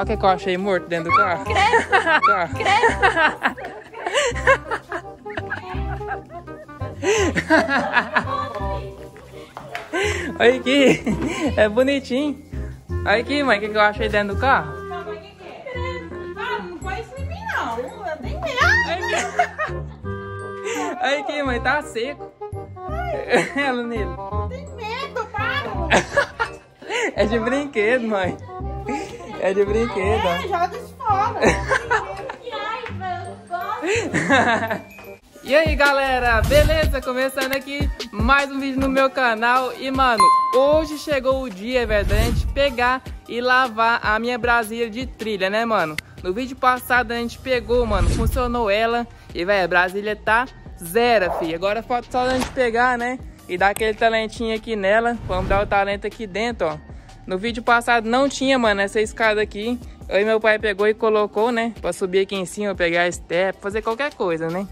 Olha o que, que eu achei morto dentro do carro. Credo, Carro. Olha aqui, é bonitinho. Olha aqui, mãe, o que, que eu achei dentro do carro. credo. Olha aqui, mãe, tá seco. Ela nele. Tenho medo, para. É de brinquedo, mãe. É de brinquedo. É, joga isso fora. E aí galera, beleza? Começando aqui mais um vídeo no meu canal E mano, hoje chegou o dia, velho, da gente pegar e lavar a minha Brasília de trilha, né mano? No vídeo passado a gente pegou, mano, funcionou ela E velho, a Brasília tá zero, fi Agora falta só a gente pegar, né? E dar aquele talentinho aqui nela Vamos dar o talento aqui dentro, ó No vídeo passado não tinha, mano, essa escada aqui e meu pai pegou e colocou, né? Pra subir aqui em cima, pegar a step, fazer qualquer coisa, né?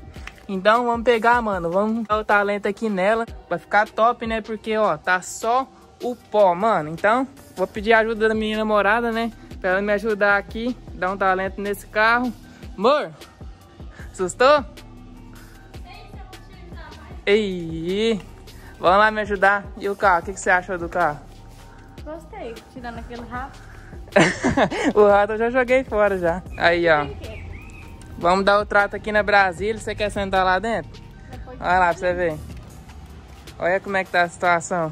Então vamos pegar, mano, vamos dar o talento aqui nela pra ficar top, né? Porque, ó, tá só o pó, mano. Então, vou pedir a ajuda da minha namorada, né? Pra ela me ajudar aqui, dar um talento nesse carro. Amor, assustou? Ei, vamos lá me ajudar. E o carro, o que, que você achou do carro? Gostei, tirando aquele rato. o rato eu já joguei fora já. Aí, ó. Vamos dar o trato aqui na Brasília. Você quer sentar lá dentro? Depois Olha lá pra você ver. Olha como é que tá a situação.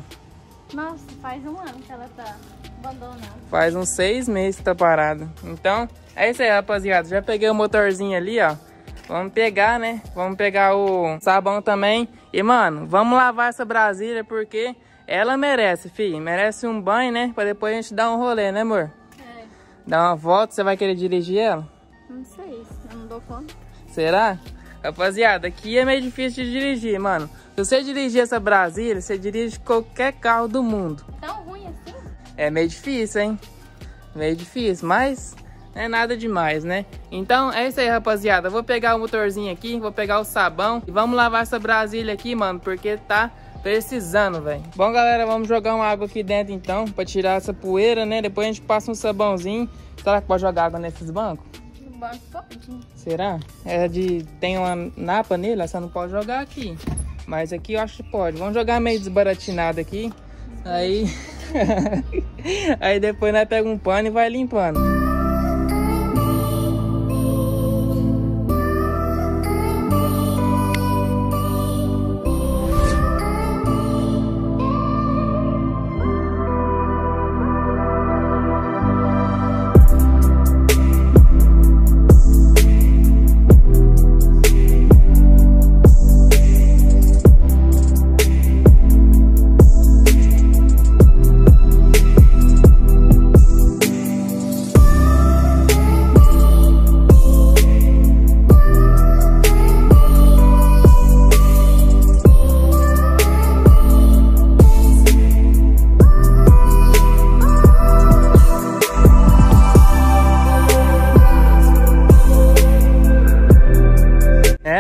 Nossa, faz um ano que ela tá abandonada. Faz uns seis meses que tá parado. Então, é isso aí, rapaziada. Já peguei o motorzinho ali, ó. Vamos pegar, né? Vamos pegar o sabão também. E, mano, vamos lavar essa Brasília porque ela merece, filho. Merece um banho, né? Pra depois a gente dar um rolê, né, amor? É, Dar uma volta. Você vai querer dirigir ela? não sei, eu não dou conta. Será? Rapaziada, aqui é meio difícil de dirigir, mano. Se você dirigir essa Brasília, você dirige qualquer carro do mundo. Tão ruim assim? É meio difícil, hein? Meio difícil, mas não é nada demais, né? Então é isso aí, rapaziada. Eu vou pegar o motorzinho aqui, vou pegar o sabão e vamos lavar essa Brasília aqui, mano, porque tá precisando, velho. Bom, galera, vamos jogar uma água aqui dentro então, pra tirar essa poeira, né? Depois a gente passa um sabãozinho. Será que pode jogar água nesses bancos? Banco. Será? É de. Tem uma napa nele, você não pode jogar aqui. Mas aqui eu acho que pode. Vamos jogar meio desbaratinado aqui. Aí. Aí depois nós pega um pano e vai limpando.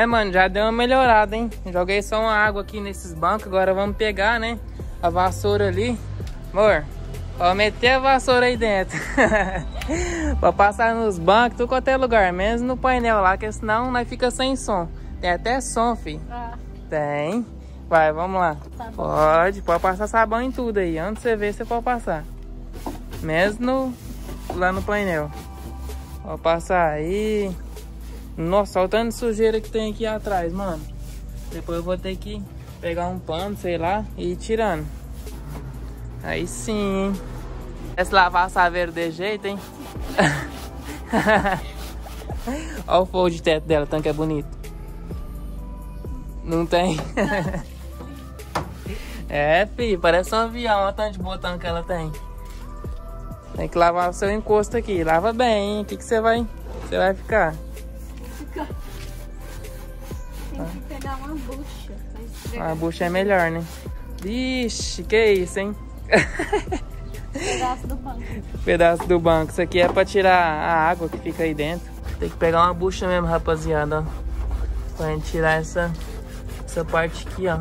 É, mano, já deu uma melhorada, hein? Joguei só uma água aqui nesses bancos. Agora vamos pegar, né? A vassoura ali. Amor, Ó, meter a vassoura aí dentro. pra passar nos bancos, tudo quanto é lugar. Menos no painel lá, que senão nós fica sem som. Tem até som, fi. Ah, Tem. Vai, vamos lá. Tá. Pode, pode passar sabão em tudo aí. Onde você vê, você pode passar. Mesmo no- lá no painel. Pode passar aí. Nossa, olha o tanto de sujeira que tem aqui atrás, mano. Depois eu vou ter que pegar um pano, sei lá, e ir tirando. Aí sim, hein? Se lavar a saveira de jeito, hein? Olha o fogo de teto dela, tanto que é bonito. Não tem? é, fi, parece um avião, olha o tanto de botão que ela tem. Tem que lavar o seu encosto aqui. Lava bem, hein? O que, que você vai. Você vai ficar? Bucha A bucha é melhor, né? Vixe, que isso, hein? pedaço do banco. Pedaço do banco. Isso aqui é pra tirar a água que fica aí dentro. Tem que pegar uma bucha mesmo, rapaziada, ó. Pra gente tirar essa, essa parte aqui, ó.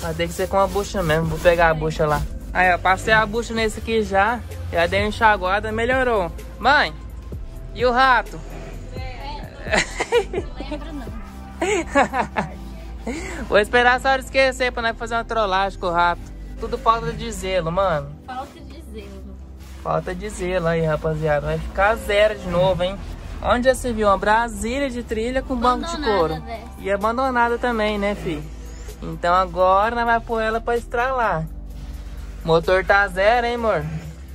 Vai ter que ser com a bucha mesmo. Vou pegar a bucha lá. Aí, ó, passei a bucha nesse aqui já. Já dei uma enxaguada, melhorou. Mãe, E o rato? Não lembro não. Vou esperar a senhora esquecer pra nós fazer uma trollagem com o rato. Tudo falta de zelo, mano. Falta de zelo. Falta de zelo aí, rapaziada. Vai ficar zero de novo, hein? Onde já se viu uma Brasília de trilha com banco de Abandonada couro. dessa. E abandonada também, né, filho? Então agora nós vamos pôr ela pra estralar. Motor tá zero, hein, amor?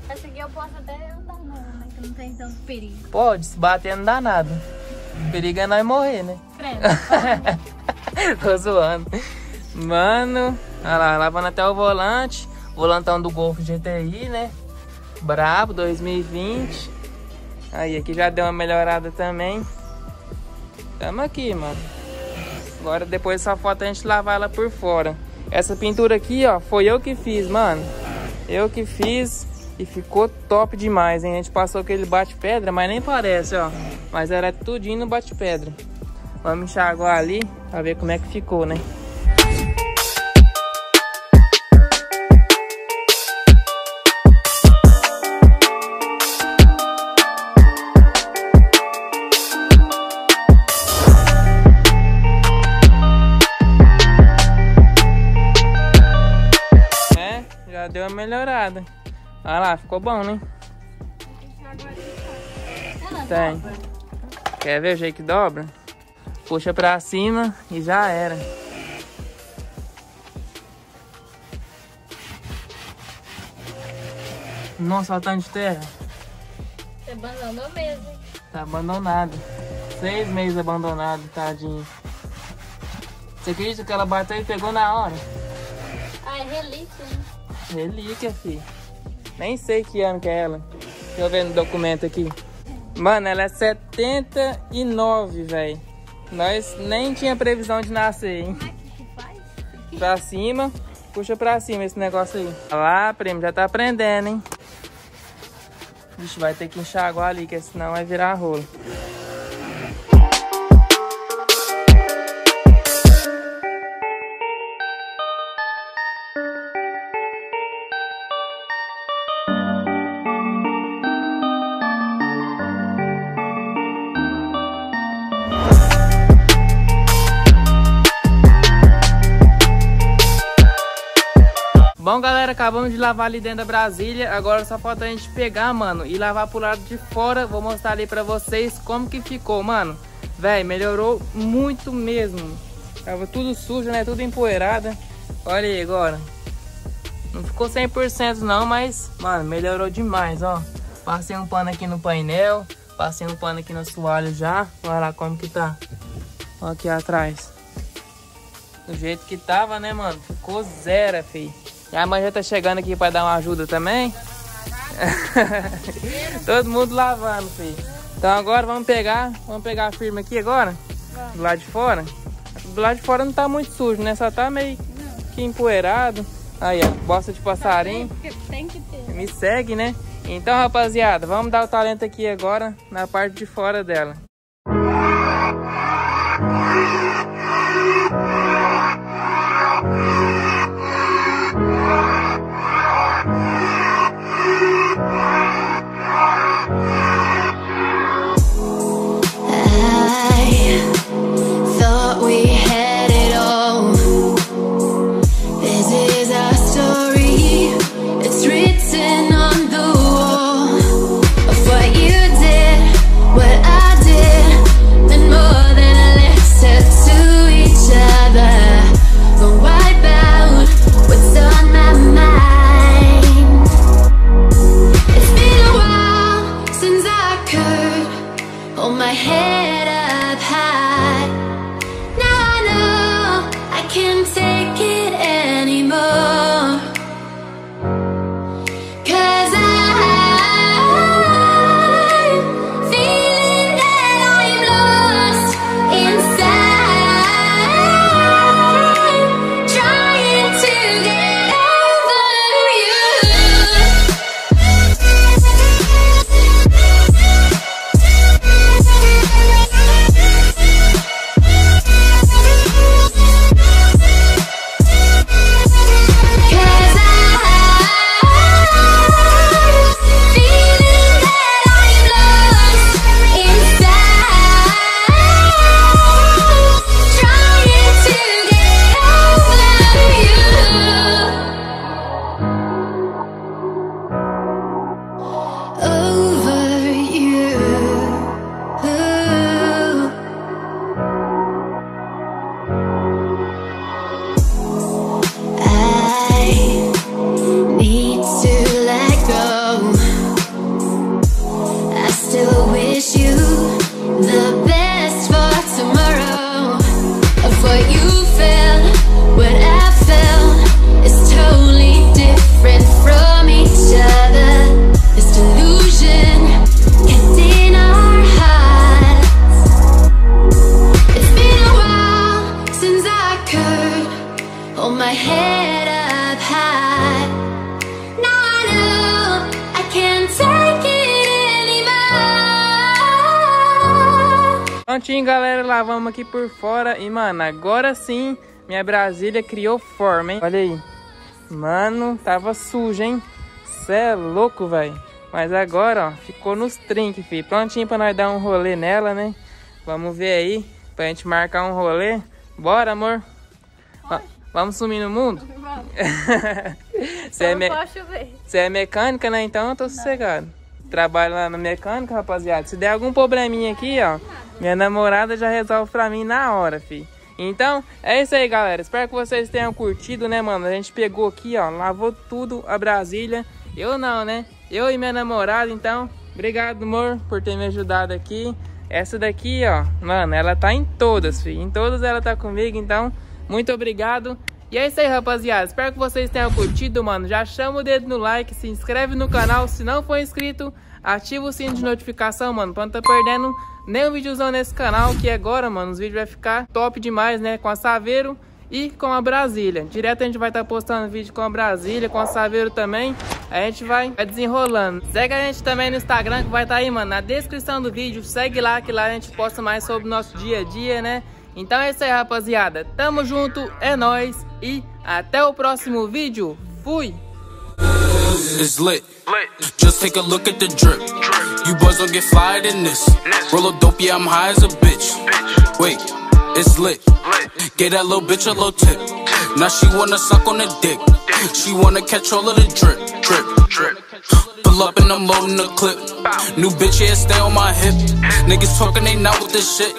Essa aqui eu posso até andar não, né? Que não tem tanto perigo. Pode, se bater não dá nada. O perigo é nós morrer, né? Credo. Tô zoando. Mano, olha lá, lavando até o volante. Volantão do Golf GTI, né? Brabo 2020. Aí, aqui já deu uma melhorada também. Tamo aqui, mano. Agora depois só falta a gente lavar ela por fora. Essa pintura aqui, ó, foi eu que fiz, mano. Eu que fiz e ficou top demais, hein? A gente passou aquele bate-pedra, mas nem parece, ó. Mas era tudinho no bate-pedra. Vamos enxaguar ali pra ver como é que ficou, né? É, já deu uma melhorada. Olha lá, ficou bom, né? Tem. Quer ver o jeito que dobra? Puxa pra cima e já era. Nossa, tanto de terra. Você abandonou mesmo. Tá abandonado. Seis meses abandonado, tadinho. Você acredita que ela bateu e pegou na hora? Ah, é relíquia, né? Relíquia, fi. Nem sei que ano que é ela. Deixa eu ver no documento aqui. Mano, ela é 79, velho. Nós nem tinha previsão de nascer, hein? Pra cima, puxa pra cima esse negócio aí. Olha lá, primo, já tá aprendendo, hein? Vixe, vai ter que enxaguar ali, que senão vai virar rolo. Bom, galera, acabamos de lavar ali dentro da Brasília. Agora só falta a gente pegar, mano, e lavar pro lado de fora. Vou mostrar ali pra vocês como que ficou, mano. Véi, melhorou muito mesmo. Tava tudo sujo, né? Tudo empoeirada. Olha aí agora. Não ficou 100% não, mas, mano, melhorou demais, ó. Passei um pano aqui no painel. Passei um pano aqui no assoalho já. Olha lá como que tá. Ó aqui atrás. Do jeito que tava, né, mano? Ficou zero, fi. E a mãe já tá chegando aqui pra dar uma ajuda também. Todo mundo lavando, fi. Então agora vamos pegar, vamos pegar a firma aqui agora. Do lado de fora. Do lado de fora não tá muito sujo, né? Só tá meio que empoeirado. Aí, ó, bosta de passarinho. Tem que ter. Me segue, né? Então, rapaziada, vamos dar o talento aqui agora na parte de fora dela. Prontinho, galera, lavamos aqui por fora e, mano, agora sim minha Brasília criou forma, hein? Olha aí. Mano, tava suja, hein? Cê é louco, velho. Mas agora, ó, ficou nos trinques, filho. Prontinho pra nós dar um rolê nela, né? Vamos ver aí, pra gente marcar um rolê. Bora, amor? Va- Vamos sumir no mundo? Vamos. Você é, me... é mecânica, né? Então eu tô sossegado. Trabalho lá na mecânica, rapaziada. Se der algum probleminha aqui, ó, minha namorada já resolve pra mim na hora, fi. Então, é isso aí, galera. Espero que vocês tenham curtido, né, mano? A gente pegou aqui, ó, lavou tudo a Brasília. Eu não, né? Eu e minha namorada, então. Obrigado, amor, por ter me ajudado aqui. Essa daqui, ó, mano, ela tá em todas, fi. Em todas ela tá comigo, então, muito obrigado. E é isso aí, rapaziada. Espero que vocês tenham curtido, mano. Já chama o dedo no like, se inscreve no canal. Se não for inscrito, ativa o sino de notificação, mano. Pra não tá perdendo nenhum videozão nesse canal. Que agora, mano, os vídeos vai ficar top demais, né? Com a Saveiro e com a Brasília. Direto a gente vai estar postando vídeo com a Brasília, com a Saveiro também. A gente vai, vai desenrolando. Segue a gente também no Instagram, que vai estar aí, mano, na descrição do vídeo. Segue lá, que lá a gente posta mais sobre o nosso dia a dia, né? Então é isso aí, rapaziada. Tamo junto, é nóis. E até o próximo vídeo. Fui! It's lit. Just take a look at the drip. You boys don't get fired in this. Roll a dope, yeah, I'm high as a bitch. Wait, it's lit. Gave that little bitch a little tip. Now she wanna suck on the dick. She wanna catch all of the drip, drip, drip. Pull up and I'm loading the clip. New bitch, yeah, stay on my hip. Niggas talking, they not with this shit.